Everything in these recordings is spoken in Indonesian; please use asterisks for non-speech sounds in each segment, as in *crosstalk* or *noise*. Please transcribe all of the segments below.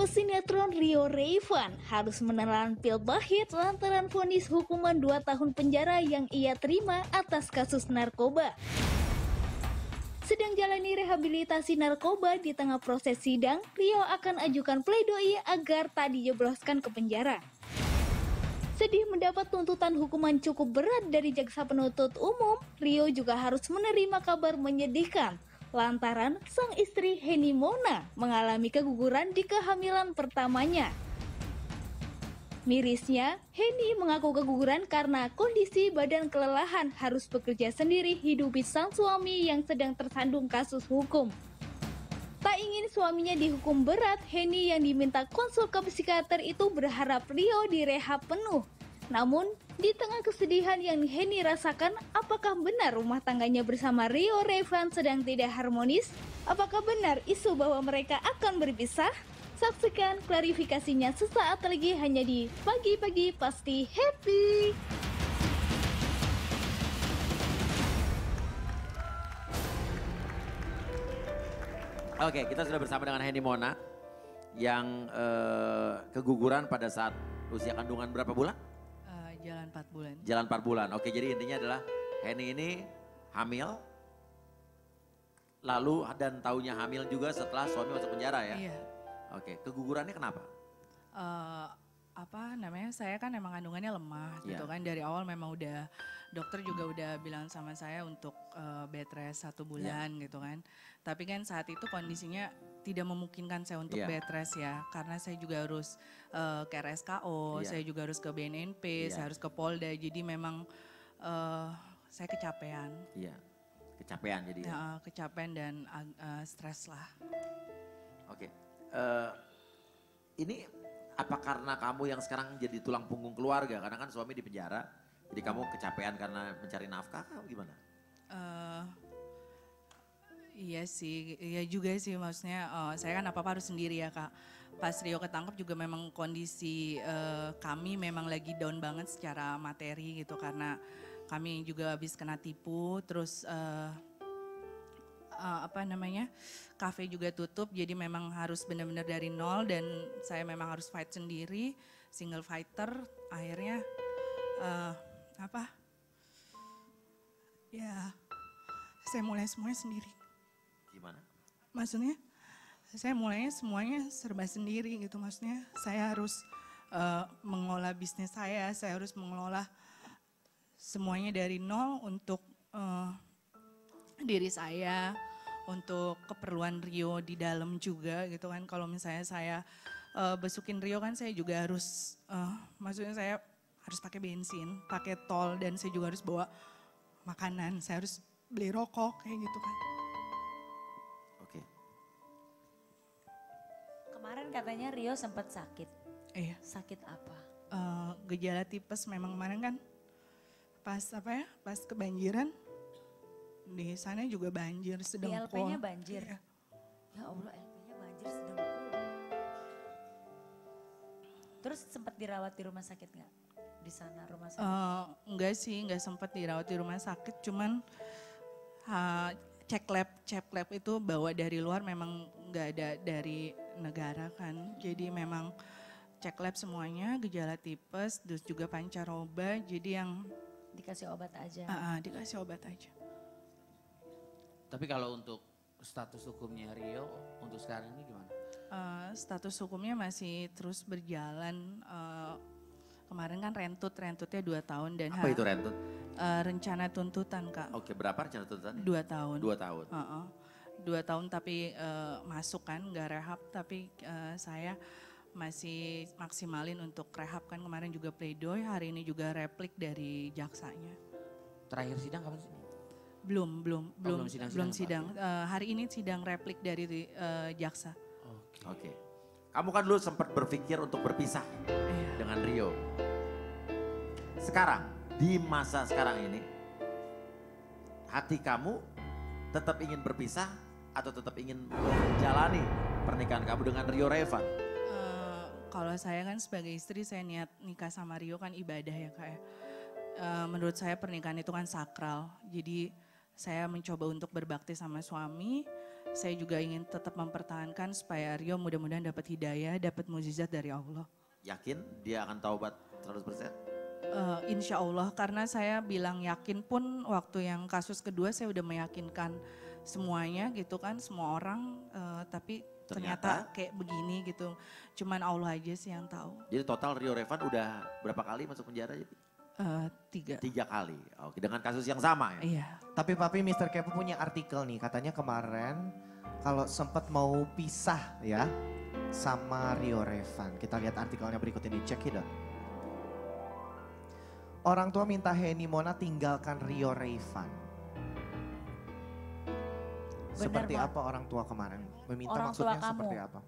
Pesinetron Rio Rayvan harus menelan pil pahit lantaran vonis hukuman 2 tahun penjara yang ia terima atas kasus narkoba. Sedang jalani rehabilitasi narkoba di tengah proses sidang, Rio akan ajukan pledoi agar tak dijebloskan ke penjara. Sedih mendapat tuntutan hukuman cukup berat dari jaksa penuntut umum, Rio juga harus menerima kabar menyedihkan lantaran sang istri Heni Mona mengalami keguguran di kehamilan pertamanya. Mirisnya, Heni mengaku keguguran karena kondisi badan kelelahan harus bekerja sendiri hidupi sang suami yang sedang tersandung kasus hukum. Tak ingin suaminya dihukum berat, Heni yang diminta konsul ke psikiater itu berharap Rio direhab penuh. Namun, di tengah kesedihan yang Heni rasakan, apakah benar rumah tangganya bersama Rio Revan sedang tidak harmonis? Apakah benar isu bahwa mereka akan berpisah? Saksikan klarifikasinya sesaat lagi hanya di Pagi-Pagi Pasti Happy. Oke, kita sudah bersama dengan Henny Mona yang eh, keguguran pada saat usia kandungan berapa bulan? Jalan 4 bulan. Jalan 4 bulan. Oke, jadi intinya adalah Henny ini hamil, lalu dan taunya hamil juga setelah suami masuk penjara ya? Iya. Oke, kegugurannya kenapa? Uh, apa namanya saya kan emang kandungannya lemah gitu Iya. kan dari awal memang udah dokter juga udah bilang sama saya untuk uh, bed rest satu bulan Iya. gitu kan tapi kan saat itu kondisinya tidak memungkinkan saya untuk Iya. bed rest ya karena saya juga harus uh, ke RSKO Iya. saya juga harus ke BNNP Iya. saya harus ke Polda jadi memang uh, saya kecapean Iya, kecapean jadi. ya? ya, uh, kecapean dan uh, uh, stres lah Oke, eh, ini apa karena kamu yang sekarang jadi tulang punggung keluarga? Karena kan suami di penjara, jadi kamu kecapean karena mencari nafkah atau gimana? Eh, iya sih, iya juga sih maksudnya eh, saya kan apa-apa harus sendiri ya kak. Pas Rio ketangkep juga memang kondisi eh, kami memang lagi down banget secara materi gitu karena kami juga habis kena tipu terus eh, eh, apa namanya kafe juga tutup jadi memang harus benar-benar dari nol dan saya memang harus fight sendiri single fighter akhirnya eh, apa ya saya mulai semuanya sendiri Gimana? maksudnya saya mulainya semuanya serba sendiri gitu maksudnya saya harus eh, mengelola bisnis saya saya harus mengelola semuanya dari nol untuk eh, diri saya untuk keperluan Rio di dalam juga gitu kan kalau misalnya saya eh, besukin Rio kan saya juga harus eh, maksudnya saya harus pakai bensin pakai tol dan saya juga harus bawa makanan saya harus beli rokok kayak gitu kan Oke. Kemarin katanya Rio sempat sakit. iya Sakit apa? eh, gejala tipes memang kemarin kan pas apa ya pas kebanjiran di sana juga banjir Di sedang LP-nya banjir. Iya. Ya Allah LP-nya banjir sedang Terus sempat dirawat di rumah sakit nggak? Di sana rumah sakit. Eh, enggak sih enggak sempat dirawat di rumah sakit cuman ha, cek lab cek lab itu bawa dari luar memang enggak ada dari negara kan jadi memang cek lab semuanya gejala tipes terus juga pancaroba jadi yang Dikasih obat aja. ah, ah, dikasih obat aja Tapi kalau untuk status hukumnya Rio untuk sekarang ini gimana? Eh, status hukumnya masih terus berjalan. Eh, kemarin kan rentut, rentutnya dua tahun dan Apa ha- itu rentut? eh, rencana tuntutan kak, Oke, berapa rencana tuntutan? dua tahun. Dua tahun. Heeh. Dua tahun tapi eh, masuk kan, nggak rehab tapi eh, saya masih maksimalin untuk rehab kan kemarin juga pledoi, hari ini juga replik dari jaksanya. Terakhir sidang kapan sih? Belum, belum, belum, belum sidang, belum sidang, sidang. Eh, hari ini sidang replik dari eh, jaksa. Oke. Oke. Kamu kan dulu sempat berpikir untuk berpisah Iya. dengan Rio. Sekarang, di masa sekarang ini, hati kamu tetap ingin berpisah atau tetap ingin menjalani pernikahan kamu dengan Rio Revan? Eh, kalau saya kan sebagai istri saya niat nikah sama Rio kan ibadah ya kak ya. Eh, menurut saya pernikahan itu kan sakral. Jadi saya mencoba untuk berbakti sama suami saya juga ingin tetap mempertahankan supaya Rio mudah-mudahan dapat hidayah, dapat mukjizat dari Allah. Yakin dia akan taubat 100%? Eh, insya Allah karena saya bilang yakin pun waktu yang kasus kedua saya udah meyakinkan semuanya gitu kan semua orang eh, tapi ternyata, Ternyata? kayak begini gitu cuman Allah aja sih yang tahu Jadi total Rio Revan udah berapa kali masuk penjara jadi? Eh, tiga Tiga kali. Oke, dengan kasus yang sama ya? iya Tapi papi Mr. Kepo punya artikel nih, katanya kemarin kalau sempat mau pisah ya sama Rio Revan. Kita lihat artikelnya berikut ini, check it out. Orang tua minta Henny Mona tinggalkan Rio Revan. Seperti Mak. apa orang tua kemarin? Meminta Orang tua maksudnya kamu. seperti apa?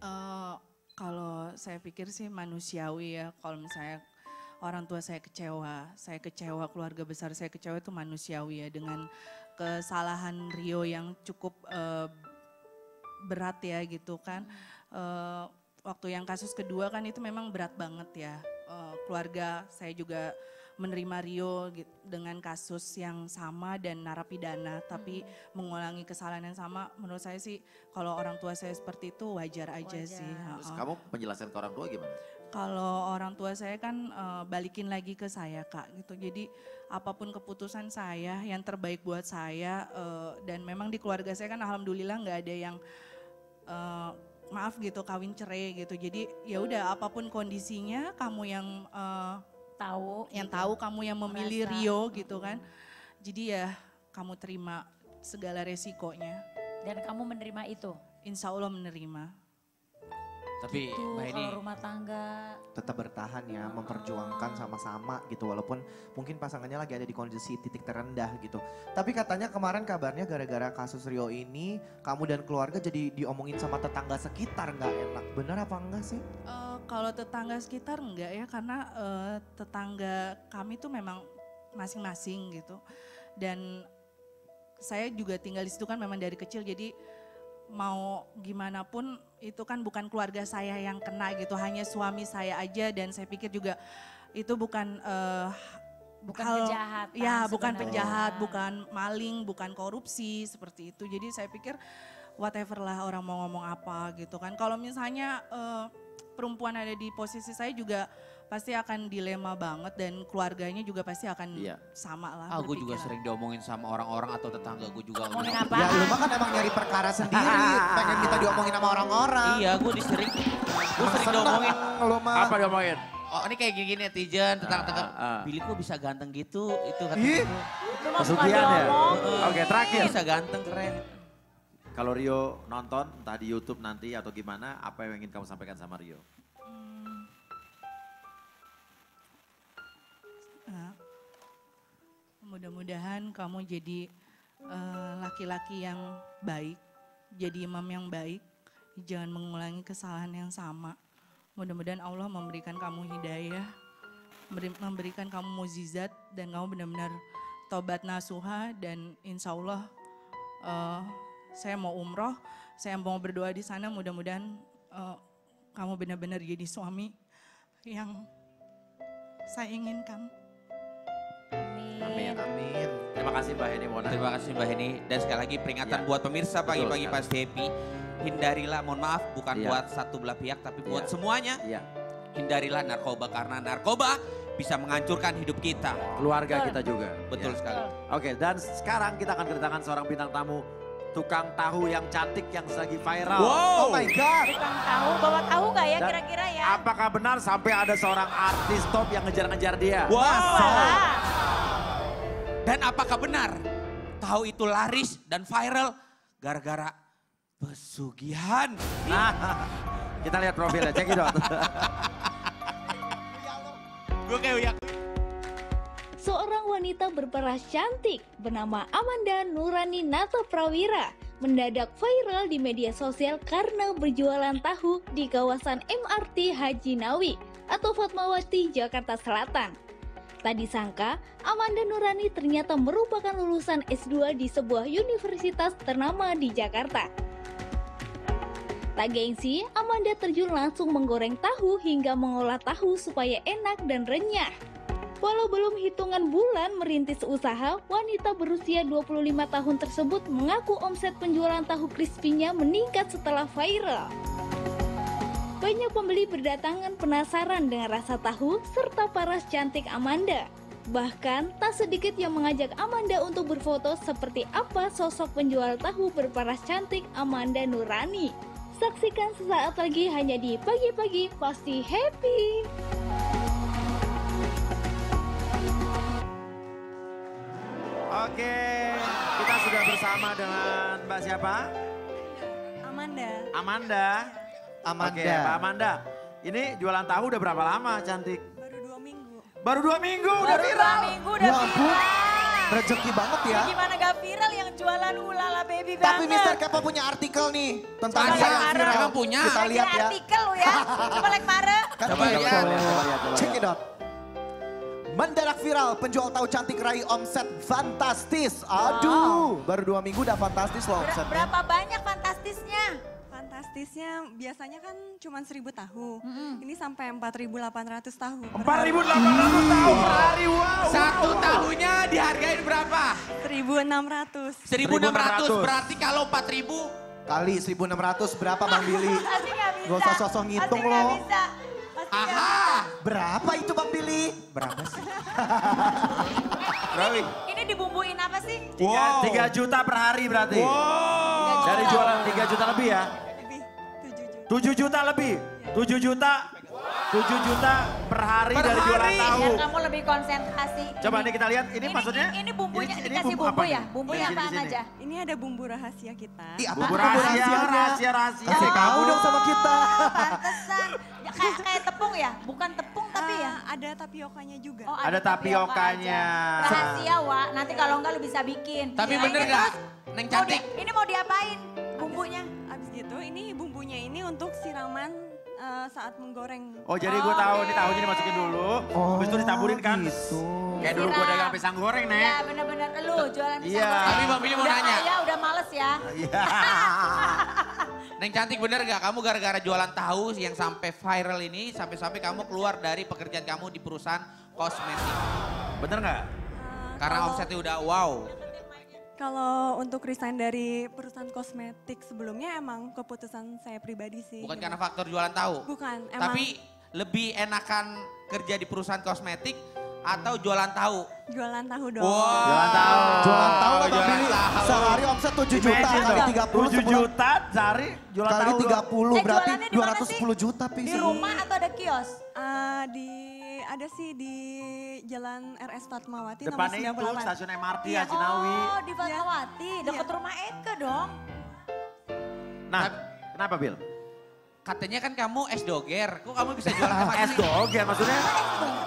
Eh, kalau saya pikir sih manusiawi ya kalau misalnya orang tua saya kecewa, saya kecewa, keluarga besar saya kecewa itu manusiawi ya dengan kesalahan Rio yang cukup eh, berat ya gitu kan. Eh, waktu yang kasus kedua kan itu memang berat banget ya. Eh, keluarga saya juga menerima Rio gitu, dengan kasus yang sama dan narapidana tapi mengulangi kesalahan yang sama menurut saya sih kalau orang tua saya seperti itu wajar aja Wajar. sih. Terus kamu penjelasan ke orang tua gimana? Kalau orang tua saya kan eh, balikin lagi ke saya kak gitu. Jadi apa pun keputusan saya yang terbaik buat saya eh, dan memang di keluarga saya kan alhamdulillah nggak ada yang eh, maaf gitu kawin cerai gitu. Jadi ya udah apa pun kondisinya kamu yang eh, Tahu. yang tahu kamu yang memilih Merasa. Rio gitu kan. Jadi ya kamu terima segala resikonya. Dan kamu menerima itu. Insya Allah menerima. Tapi Tuh Mbak ini rumah tangga. Tetap bertahan ya, memperjuangkan sama-sama gitu. Walaupun mungkin pasangannya lagi ada di kondisi titik terendah gitu. Tapi katanya kemarin kabarnya gara-gara kasus Rio ini, kamu dan keluarga jadi diomongin sama tetangga sekitar nggak enak. Bener apa enggak sih? Eh, kalau tetangga sekitar enggak ya karena eh, tetangga kami tuh memang masing-masing gitu dan saya juga tinggal di situ kan memang dari kecil jadi mau gimana pun itu kan bukan keluarga saya yang kena gitu hanya suami saya aja dan saya pikir juga itu bukan eh, Bukan hal- kejahatan Ya, bukan sebenarnya. penjahat, bukan maling, bukan korupsi seperti itu. Jadi saya pikir whatever lah orang mau ngomong apa gitu kan. Kalau misalnya eh, perempuan ada di posisi saya juga pasti akan dilema banget dan keluarganya juga pasti akan Iya. sama lah. ah gue juga sering diomongin sama orang-orang atau tetangga gue juga. Ngomongin ngomong. apa? Ya lu mah kan emang nyari perkara sendiri, *laughs* pengen minta diomongin sama orang-orang. Iya gue disering, gue sering diomongin. Lu mah. Apa diomongin? Oh ini kayak gini-gini netizen, tetangga-tetangga. Ah, ah. Billy kok bisa ganteng gitu, itu kata Ih. gue. Itu mah Pesugihan ya? Oke, terakhir. Bisa ganteng, keren. Kalau Rio nonton, entah di Youtube nanti atau gimana, apa yang ingin kamu sampaikan sama Rio? Nah, mudah-mudahan kamu jadi eh, laki-laki yang baik, jadi imam yang baik, jangan mengulangi kesalahan yang sama. Mudah-mudahan Allah memberikan kamu hidayah, memberi- memberikan kamu mukjizat dan kamu benar-benar tobat nasuha dan insya Allah eh, saya mau umroh, saya mau berdoa di sana mudah-mudahan eh, kamu benar-benar jadi suami yang saya inginkan. Amin. Amin. Terima kasih Mbak Heni Mona. Terima kasih Mbak Heni. Dan sekali lagi peringatan Ya. buat pemirsa pagi-pagi pasti happy. Hindarilah, mohon maaf bukan Iya. buat satu belah pihak tapi buat Iya. semuanya. Iya, Hindarilah narkoba karena narkoba bisa menghancurkan hidup kita. keluarga Betul. kita juga. Betul Ya. sekali. Oke, dan sekarang kita akan kedatangan seorang bintang tamu, tukang tahu yang cantik yang lagi viral. Oh my God. Tukang tahu, bawa tahu nggak ya kira-kira ya? Apakah benar sampai ada seorang artis top yang ngejar-ngejar dia? Wow. Walah. Dan apakah benar tahu itu laris dan viral gara-gara pesugihan? Nah, kita lihat profilnya, cek it out. *laughs* Gue kayak. Seorang wanita berperas cantik bernama Amanda Nurani Nato Prawira mendadak viral di media sosial karena berjualan tahu di kawasan MRT Haji Nawi atau Fatmawati, Jakarta Selatan. Tak disangka, Amanda Nurani ternyata merupakan lulusan S2 di sebuah universitas ternama di Jakarta. Tak gengsi, Amanda terjun langsung menggoreng tahu hingga mengolah tahu supaya enak dan renyah. Walau belum hitungan bulan merintis usaha, wanita berusia 25 tahun tersebut mengaku omset penjualan tahu crispy-nya meningkat setelah viral. Banyak pembeli berdatangan penasaran dengan rasa tahu serta paras cantik Amanda. Bahkan, tak sedikit yang mengajak Amanda untuk berfoto seperti apa sosok penjual tahu berparas cantik Amanda Nurani. Saksikan sesaat lagi hanya di Pagi-Pagi Pasti Happy. Oke, kita sudah bersama dengan Mbak siapa? Amanda. Amanda. Amanda. Oke, Mbak Amanda. Ini jualan tahu udah berapa lama, cantik? Baru dua minggu. Baru dua minggu udah Baru dua viral. minggu udah Ya viral. Rezeki banget ya. Gimana gak viral yang jualan ulala baby Tapi banget. Mister Kepo punya artikel nih tentang dia yang ada. viral. Emang punya? Kita lihat ya. artikel lu ya. *laughs* Coba like Mare. Kan Coba coba coba lihat. Check it out. Mendadak viral, penjual tahu cantik raih omset fantastis. Aduh, baru dua minggu udah fantastis loh omsetnya. berapa banyak fantastisnya? Fantastisnya biasanya kan cuma 1000 tahu. Ini sampai 4800 tahu. 4.800 tahun per hari, wow. Satu tahunya dihargain berapa? 1600. 1.600 berarti kalau 4.000 Kali 1600 berapa Bang Billy? *laughs* Gak usah sosok ngitung Pasti nggak lo. bisa. Aha. Berapa itu Bang Billy? Berapa sih? *laughs* Rawi. Ini dibumbuin apa sih? Tiga, tiga juta per hari berarti. Wow. Dari jualan 3 juta lebih ya. Lebih 7 juta. 7 juta lebih. 7 juta. 7 juta per hari Per dari jualan hari. tahu. Biar kamu lebih konsentrasi. Coba nih kita lihat ini, Ini- maksudnya. ini bumbunya, ini dikasih bumbu bumbu apa ya? Di sini, apaan aja? Ini ada bumbu rahasia kita. Ih, apa Bumbu rahasia, rahasia, rahasia. Kasih tahu dong sama kita. *laughs* Pantesan. Ya, kayak, kayak tepung ya? Bukan tepung tapi ya? Ah, ada tapiokanya juga. Oh, Ada tapioka tapiokanya. Rahasia, Wak. Nanti kalau enggak lu bisa bikin. Tapi Nah, bener ini gak? terus Neng mau cantik. di- ini mau diapain bumbunya? Abis gitu ini bumbunya ini untuk siraman eh, saat menggoreng. Oh jadi gue tahu Oke. ini tahunya dimasukin dulu. Oh, Habis itu ditaburin kan. gitu. Kayak dulu gue dagang pisang goreng, Nek. Ya bener-bener lu jualan pisang Iya. goreng. Tapi Bang Billy mau udah nanya. kaya, udah males ya. Iya. *laughs* Neng cantik bener gak kamu gara-gara jualan tahu yang sampai viral ini sampai-sampai kamu keluar dari pekerjaan kamu di perusahaan kosmetik. Bener nggak? Eh, Karena kalau- omsetnya udah wow. Kalau untuk resign dari perusahaan kosmetik sebelumnya emang keputusan saya pribadi sih. Bukan karena faktor jualan tahu. Bukan, emang Tapi lebih enakan kerja di perusahaan kosmetik atau jualan tahu? jualan tahu dong. Wow. Jualan tahu. Jualan tahu lah Bang Jualan Billy. tahu. Sehari omset 7 juta Imagine kali dong, 30 7 sebulan. juta sehari jualan Kali tahu. 30 Eh, berarti sih? 210 juta. Di rumah atau ada kios? Ah, di ada sih di Jalan RS Fatmawati Depannya itu nomor 98. stasiun MRT ya Cinawi. Oh di Fatmawati, dekat Iya. rumah Eka dong. Nah, kenapa Bil? Katanya kan kamu S doger, kok kamu bisa jualan *laughs* tempat S doger maksudnya?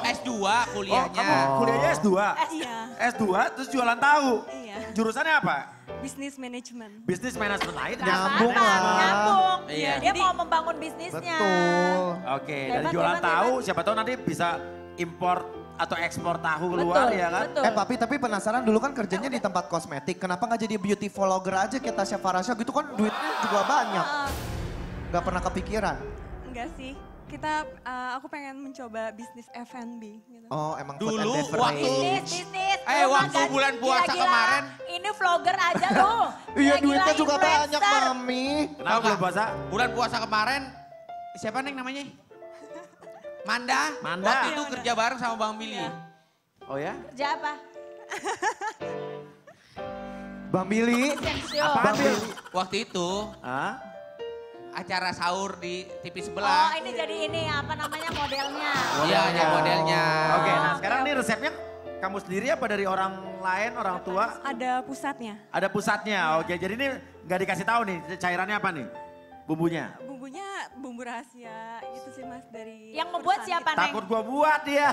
S2 Oh, kuliahnya. kamu kuliahnya S2? Iya, S2 terus jualan tahu? iya. Jurusannya apa? Bisnis manajemen. Bisnis manajemen lain. Nyambung Apa? lah. Nyambung. Iya. Dia mau membangun bisnisnya. Betul. Oke, dari Hebat, jualan hebat, tahu hebat. siapa tahu nanti bisa impor atau ekspor tahu keluar Betul, ya kan? betul. Eh papi tapi penasaran dulu kan kerjanya di tempat kosmetik. Kenapa nggak jadi beauty vlogger aja kayak Tasya Farasya gitu kan duitnya juga banyak. Ah, Gak pernah kepikiran. enggak sih. Kita, ah, aku pengen mencoba bisnis F&B gitu. Oh emang food Dulu and beverage. waktu- Bisnis, bisnis. Eh, Lu waktu makan. bulan puasa Gila-gila. kemarin. Ini vlogger aja lu. *laughs* Iya duitnya juga influencer. banyak mami. Kenapa nggak? puasa? Bulan puasa kemarin, siapa neng namanya? Manda. Manda. Waktu itu Iya, kerja bareng sama Bang Billy. Iya. Oh ya? Kerja apa? Bang Billy. Bang Bil? Billy. Waktu itu Hah? Acara sahur di TV Oh sebelah. ini jadi ini apa namanya modelnya. Iya, ya modelnya. Oke, nah Oh, sekarang nih oke. resepnya kamu sendiri apa dari orang lain, orang tua? Ada pusatnya. Ada pusatnya. Oke, jadi ini nggak dikasih tahu nih cairannya apa nih? Bumbunya. Bumbunya bumbu rahasia gitu sih mas dari Yang membuat siapa. Neng? Takut gua buat dia.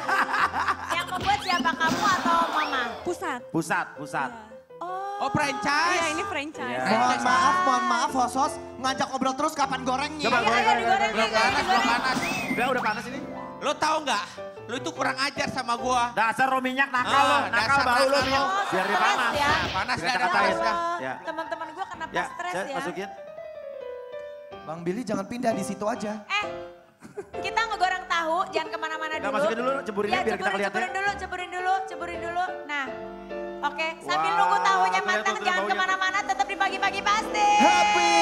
Yang membuat siapa kamu atau mama? Pusat. Pusat, pusat. Iya. Oh franchise? Iya ini franchise. Yeah. Mohon maaf, mohon maaf Hosos ngajak ngobrol terus kapan gorengnya. Coba iya, goreng, goreng, goreng, goreng, panas, udah panas. Udah, udah panas ini. Lo tau nggak? Lo itu kurang ajar sama gua. Dasar lo minyak nakal ah, lo, nakal bau lo. Biar dia panas. Ya. Nah, panas gak ada panas. Ya. Teman-teman gua kenapa ya, stres ya? Masukin. Bang Billy jangan pindah di situ aja. Eh, kita ngegoreng tahu, jangan ke mana-mana dulu. Gak masukin dulu, ceburinnya dulu, biar kita kelihatan. Ceburin dulu, ceburin dulu, ceburin dulu. Nah, Oke, sambil wow. nunggu tahunya matang jangan ke mana-mana, tetap di pagi-pagi pasti. Happy.